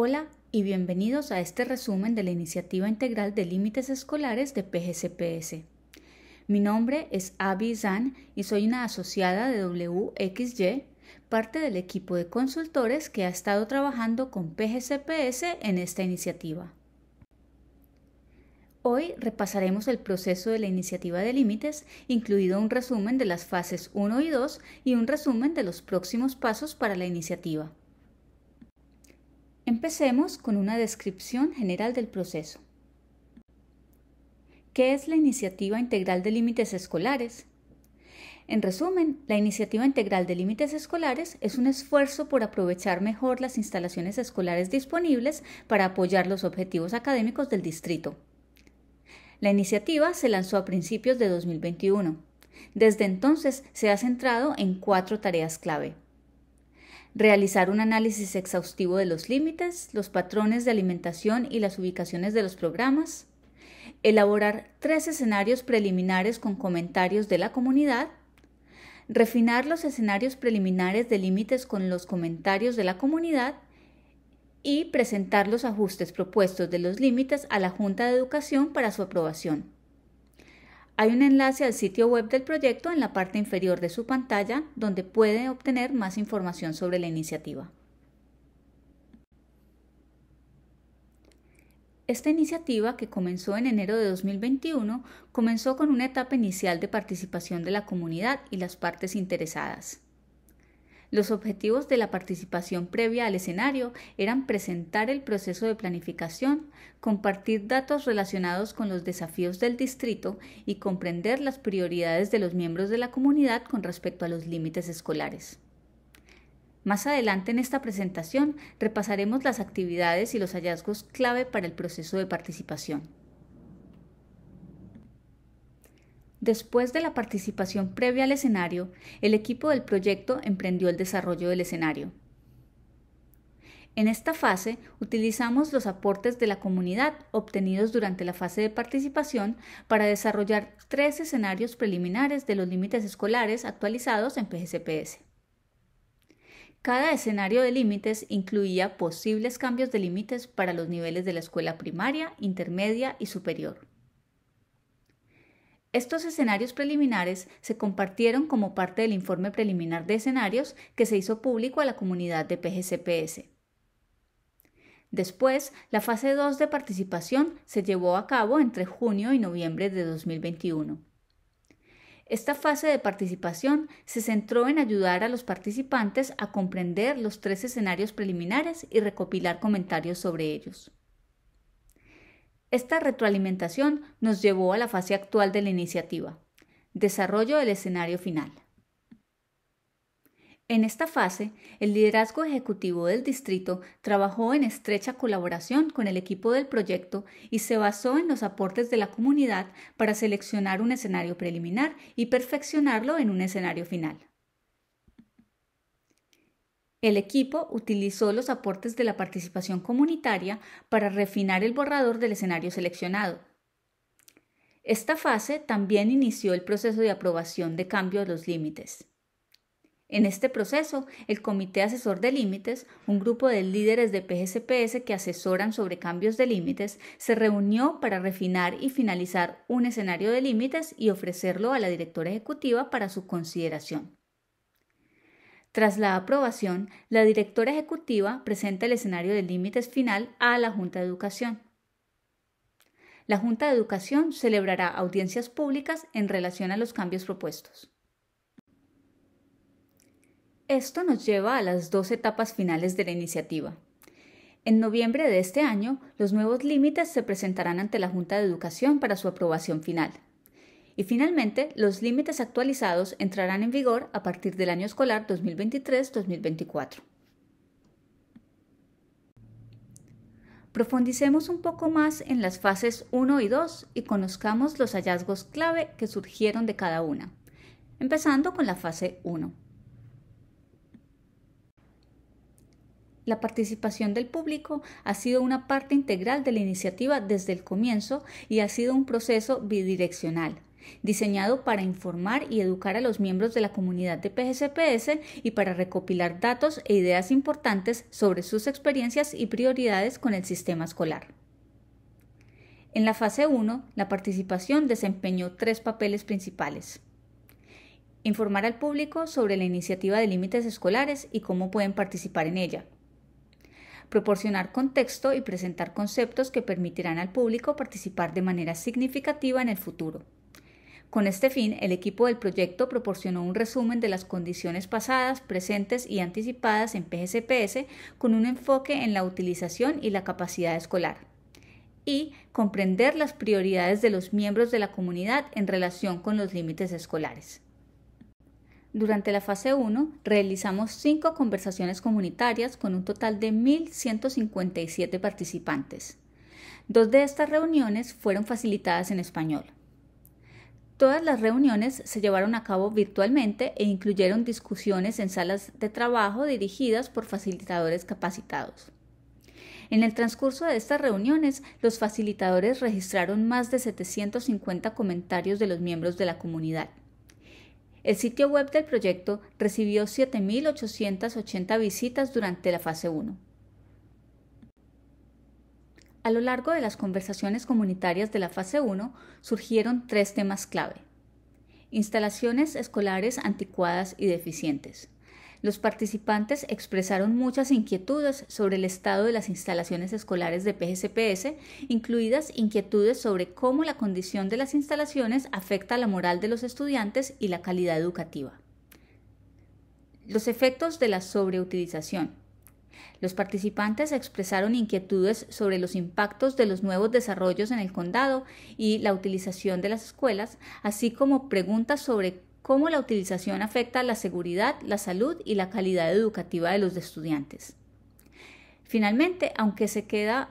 Hola y bienvenidos a este resumen de la Iniciativa Integral de Límites Escolares de PGCPS. Mi nombre es Abby Zan y soy una asociada de WXY, parte del equipo de consultores que ha estado trabajando con PGCPS en esta iniciativa. Hoy repasaremos el proceso de la iniciativa de límites, incluido un resumen de las fases 1 y 2 y un resumen de los próximos pasos para la iniciativa. Empecemos con una descripción general del proceso. ¿Qué es la Iniciativa Integral de Límites Escolares? En resumen, la Iniciativa Integral de Límites Escolares es un esfuerzo por aprovechar mejor las instalaciones escolares disponibles para apoyar los objetivos académicos del distrito. La iniciativa se lanzó a principios de 2021. Desde entonces se ha centrado en cuatro tareas clave realizar un análisis exhaustivo de los límites, los patrones de alimentación y las ubicaciones de los programas, elaborar tres escenarios preliminares con comentarios de la comunidad, refinar los escenarios preliminares de límites con los comentarios de la comunidad y presentar los ajustes propuestos de los límites a la Junta de Educación para su aprobación. Hay un enlace al sitio web del proyecto en la parte inferior de su pantalla donde puede obtener más información sobre la iniciativa. Esta iniciativa, que comenzó en enero de 2021, comenzó con una etapa inicial de participación de la comunidad y las partes interesadas. Los objetivos de la participación previa al escenario eran presentar el proceso de planificación, compartir datos relacionados con los desafíos del distrito y comprender las prioridades de los miembros de la comunidad con respecto a los límites escolares. Más adelante en esta presentación repasaremos las actividades y los hallazgos clave para el proceso de participación. Después de la participación previa al escenario, el equipo del proyecto emprendió el desarrollo del escenario. En esta fase utilizamos los aportes de la comunidad obtenidos durante la fase de participación para desarrollar tres escenarios preliminares de los límites escolares actualizados en PGCPS. Cada escenario de límites incluía posibles cambios de límites para los niveles de la escuela primaria, intermedia y superior. Estos escenarios preliminares se compartieron como parte del informe preliminar de escenarios que se hizo público a la comunidad de PGCPS. Después, la fase 2 de participación se llevó a cabo entre junio y noviembre de 2021. Esta fase de participación se centró en ayudar a los participantes a comprender los tres escenarios preliminares y recopilar comentarios sobre ellos. Esta retroalimentación nos llevó a la fase actual de la iniciativa, desarrollo del escenario final. En esta fase, el liderazgo ejecutivo del distrito trabajó en estrecha colaboración con el equipo del proyecto y se basó en los aportes de la comunidad para seleccionar un escenario preliminar y perfeccionarlo en un escenario final. El equipo utilizó los aportes de la participación comunitaria para refinar el borrador del escenario seleccionado. Esta fase también inició el proceso de aprobación de cambio de los límites. En este proceso, el Comité Asesor de Límites, un grupo de líderes de PGCPS que asesoran sobre cambios de límites, se reunió para refinar y finalizar un escenario de límites y ofrecerlo a la directora ejecutiva para su consideración. Tras la aprobación, la directora ejecutiva presenta el escenario de límites final a la Junta de Educación. La Junta de Educación celebrará audiencias públicas en relación a los cambios propuestos. Esto nos lleva a las dos etapas finales de la iniciativa. En noviembre de este año, los nuevos límites se presentarán ante la Junta de Educación para su aprobación final. Y finalmente, los límites actualizados entrarán en vigor a partir del año escolar 2023-2024. Profundicemos un poco más en las fases 1 y 2 y conozcamos los hallazgos clave que surgieron de cada una, empezando con la fase 1. La participación del público ha sido una parte integral de la iniciativa desde el comienzo y ha sido un proceso bidireccional diseñado para informar y educar a los miembros de la comunidad de PGCPS y para recopilar datos e ideas importantes sobre sus experiencias y prioridades con el sistema escolar. En la fase 1, la participación desempeñó tres papeles principales. Informar al público sobre la iniciativa de límites escolares y cómo pueden participar en ella. Proporcionar contexto y presentar conceptos que permitirán al público participar de manera significativa en el futuro. Con este fin, el equipo del proyecto proporcionó un resumen de las condiciones pasadas, presentes y anticipadas en PGCPS con un enfoque en la utilización y la capacidad escolar y comprender las prioridades de los miembros de la comunidad en relación con los límites escolares. Durante la fase 1 realizamos cinco conversaciones comunitarias con un total de 1.157 participantes. Dos de estas reuniones fueron facilitadas en español. Todas las reuniones se llevaron a cabo virtualmente e incluyeron discusiones en salas de trabajo dirigidas por facilitadores capacitados. En el transcurso de estas reuniones, los facilitadores registraron más de 750 comentarios de los miembros de la comunidad. El sitio web del proyecto recibió 7.880 visitas durante la fase 1. A lo largo de las conversaciones comunitarias de la fase 1 surgieron tres temas clave. Instalaciones escolares anticuadas y deficientes, los participantes expresaron muchas inquietudes sobre el estado de las instalaciones escolares de PGCPS, incluidas inquietudes sobre cómo la condición de las instalaciones afecta la moral de los estudiantes y la calidad educativa. Los efectos de la sobreutilización. Los participantes expresaron inquietudes sobre los impactos de los nuevos desarrollos en el condado y la utilización de las escuelas, así como preguntas sobre cómo la utilización afecta la seguridad, la salud y la calidad educativa de los estudiantes. Finalmente, aunque se queda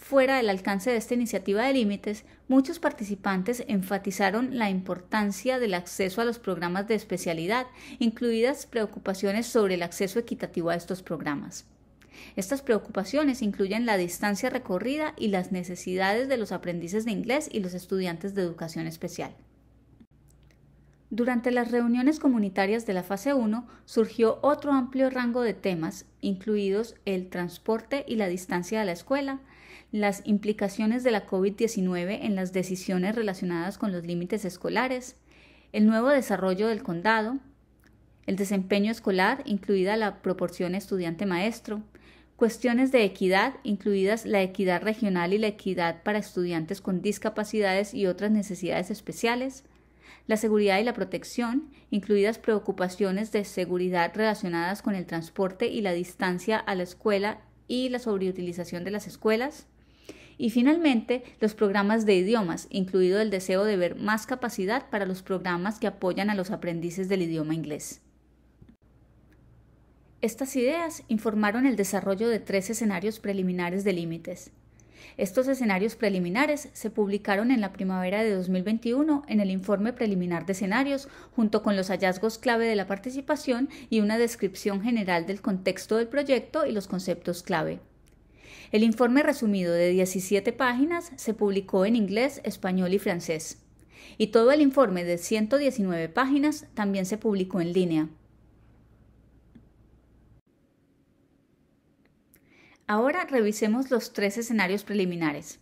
fuera del alcance de esta iniciativa de límites, muchos participantes enfatizaron la importancia del acceso a los programas de especialidad, incluidas preocupaciones sobre el acceso equitativo a estos programas. Estas preocupaciones incluyen la distancia recorrida y las necesidades de los aprendices de inglés y los estudiantes de educación especial. Durante las reuniones comunitarias de la fase 1 surgió otro amplio rango de temas, incluidos el transporte y la distancia a la escuela, las implicaciones de la COVID-19 en las decisiones relacionadas con los límites escolares, el nuevo desarrollo del condado, el desempeño escolar, incluida la proporción estudiante-maestro, cuestiones de equidad, incluidas la equidad regional y la equidad para estudiantes con discapacidades y otras necesidades especiales, la seguridad y la protección, incluidas preocupaciones de seguridad relacionadas con el transporte y la distancia a la escuela y la sobreutilización de las escuelas, y finalmente, los programas de idiomas, incluido el deseo de ver más capacidad para los programas que apoyan a los aprendices del idioma inglés. Estas ideas informaron el desarrollo de tres escenarios preliminares de límites, estos escenarios preliminares se publicaron en la primavera de 2021 en el informe preliminar de escenarios, junto con los hallazgos clave de la participación y una descripción general del contexto del proyecto y los conceptos clave. El informe resumido de 17 páginas se publicó en inglés, español y francés. Y todo el informe de 119 páginas también se publicó en línea. Ahora revisemos los tres escenarios preliminares.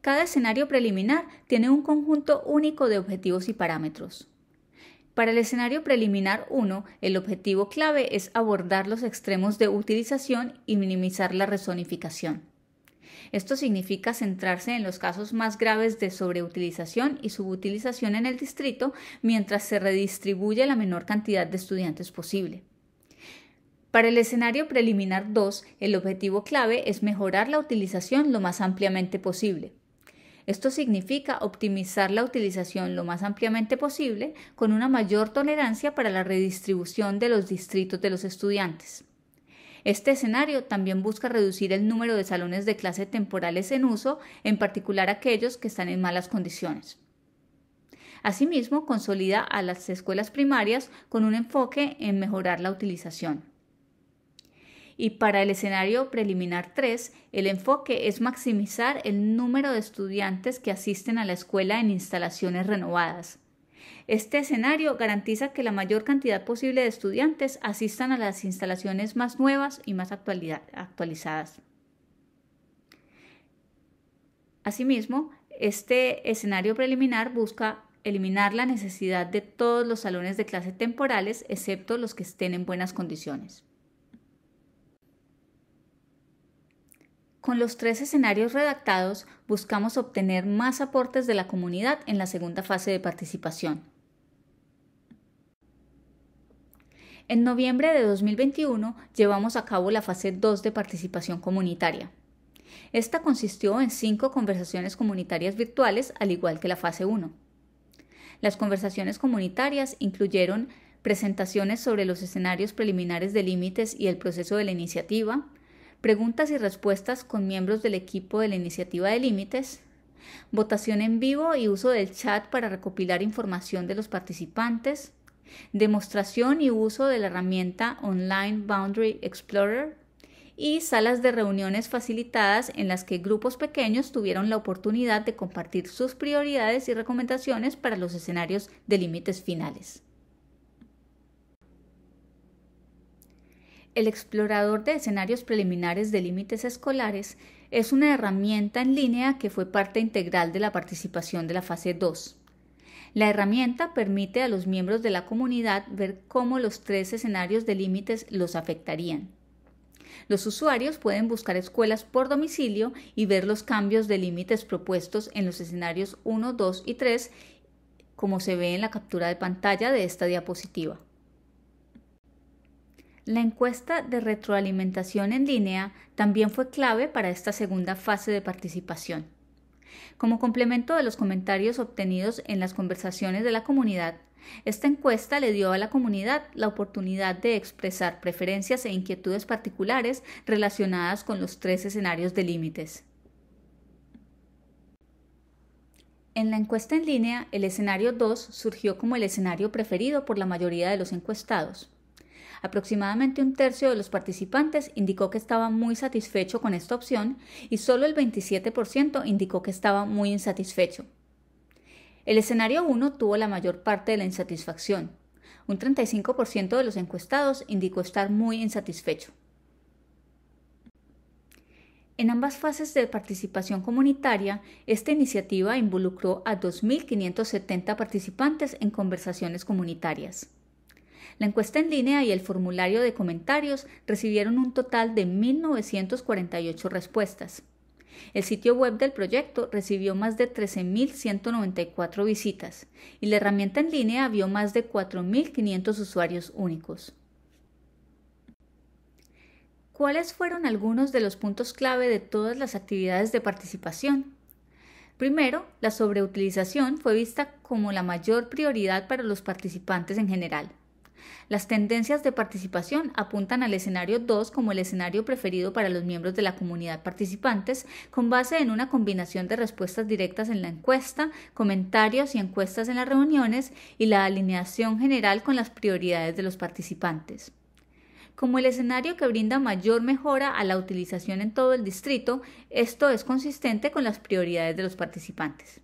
Cada escenario preliminar tiene un conjunto único de objetivos y parámetros. Para el escenario preliminar 1, el objetivo clave es abordar los extremos de utilización y minimizar la rezonificación. Esto significa centrarse en los casos más graves de sobreutilización y subutilización en el distrito mientras se redistribuye la menor cantidad de estudiantes posible. Para el escenario preliminar 2, el objetivo clave es mejorar la utilización lo más ampliamente posible. Esto significa optimizar la utilización lo más ampliamente posible con una mayor tolerancia para la redistribución de los distritos de los estudiantes. Este escenario también busca reducir el número de salones de clase temporales en uso, en particular aquellos que están en malas condiciones. Asimismo, consolida a las escuelas primarias con un enfoque en mejorar la utilización. Y para el escenario preliminar 3, el enfoque es maximizar el número de estudiantes que asisten a la escuela en instalaciones renovadas. Este escenario garantiza que la mayor cantidad posible de estudiantes asistan a las instalaciones más nuevas y más actualizadas. Asimismo, este escenario preliminar busca eliminar la necesidad de todos los salones de clase temporales, excepto los que estén en buenas condiciones. Con los tres escenarios redactados, buscamos obtener más aportes de la comunidad en la segunda fase de participación. En noviembre de 2021 llevamos a cabo la fase 2 de participación comunitaria. Esta consistió en cinco conversaciones comunitarias virtuales, al igual que la fase 1. Las conversaciones comunitarias incluyeron presentaciones sobre los escenarios preliminares de límites y el proceso de la iniciativa, preguntas y respuestas con miembros del equipo de la iniciativa de límites, votación en vivo y uso del chat para recopilar información de los participantes, demostración y uso de la herramienta Online Boundary Explorer y salas de reuniones facilitadas en las que grupos pequeños tuvieron la oportunidad de compartir sus prioridades y recomendaciones para los escenarios de límites finales. El explorador de escenarios preliminares de límites escolares es una herramienta en línea que fue parte integral de la participación de la fase 2. La herramienta permite a los miembros de la comunidad ver cómo los tres escenarios de límites los afectarían. Los usuarios pueden buscar escuelas por domicilio y ver los cambios de límites propuestos en los escenarios 1, 2 y 3, como se ve en la captura de pantalla de esta diapositiva. La encuesta de retroalimentación en línea también fue clave para esta segunda fase de participación. Como complemento de los comentarios obtenidos en las conversaciones de la comunidad, esta encuesta le dio a la comunidad la oportunidad de expresar preferencias e inquietudes particulares relacionadas con los tres escenarios de límites. En la encuesta en línea, el escenario 2 surgió como el escenario preferido por la mayoría de los encuestados. Aproximadamente un tercio de los participantes indicó que estaba muy satisfecho con esta opción y solo el 27% indicó que estaba muy insatisfecho. El escenario 1 tuvo la mayor parte de la insatisfacción. Un 35% de los encuestados indicó estar muy insatisfecho. En ambas fases de participación comunitaria, esta iniciativa involucró a 2.570 participantes en conversaciones comunitarias. La encuesta en línea y el formulario de comentarios recibieron un total de 1.948 respuestas. El sitio web del proyecto recibió más de 13.194 visitas y la herramienta en línea vio más de 4.500 usuarios únicos. ¿Cuáles fueron algunos de los puntos clave de todas las actividades de participación? Primero, la sobreutilización fue vista como la mayor prioridad para los participantes en general. Las tendencias de participación apuntan al escenario 2 como el escenario preferido para los miembros de la comunidad participantes, con base en una combinación de respuestas directas en la encuesta, comentarios y encuestas en las reuniones y la alineación general con las prioridades de los participantes. Como el escenario que brinda mayor mejora a la utilización en todo el distrito, esto es consistente con las prioridades de los participantes.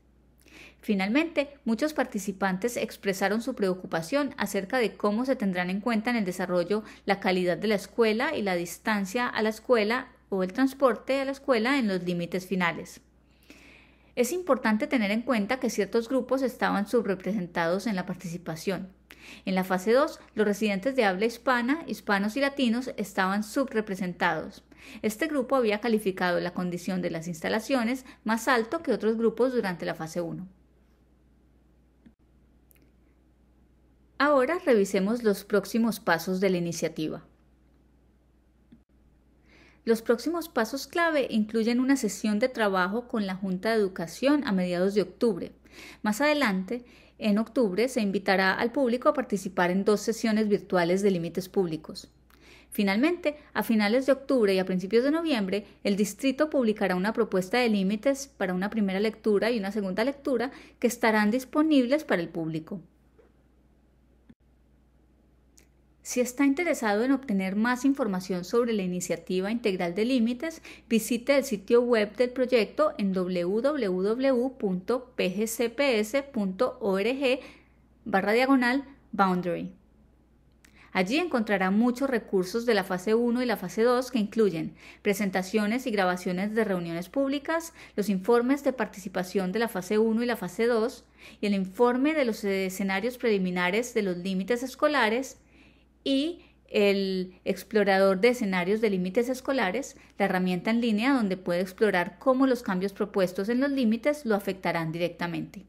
Finalmente, muchos participantes expresaron su preocupación acerca de cómo se tendrán en cuenta en el desarrollo la calidad de la escuela y la distancia a la escuela o el transporte a la escuela en los límites finales. Es importante tener en cuenta que ciertos grupos estaban subrepresentados en la participación. En la fase 2, los residentes de habla hispana, hispanos y latinos estaban subrepresentados. Este grupo había calificado la condición de las instalaciones más alto que otros grupos durante la fase 1. Ahora revisemos los próximos pasos de la iniciativa. Los próximos pasos clave incluyen una sesión de trabajo con la Junta de Educación a mediados de octubre. Más adelante, en octubre, se invitará al público a participar en dos sesiones virtuales de límites públicos. Finalmente, a finales de octubre y a principios de noviembre, el distrito publicará una propuesta de límites para una primera lectura y una segunda lectura que estarán disponibles para el público. Si está interesado en obtener más información sobre la iniciativa integral de límites, visite el sitio web del proyecto en www.pgcps.org barra diagonal boundary. Allí encontrará muchos recursos de la fase 1 y la fase 2 que incluyen presentaciones y grabaciones de reuniones públicas, los informes de participación de la fase 1 y la fase 2 y el informe de los escenarios preliminares de los límites escolares y el explorador de escenarios de límites escolares, la herramienta en línea donde puede explorar cómo los cambios propuestos en los límites lo afectarán directamente.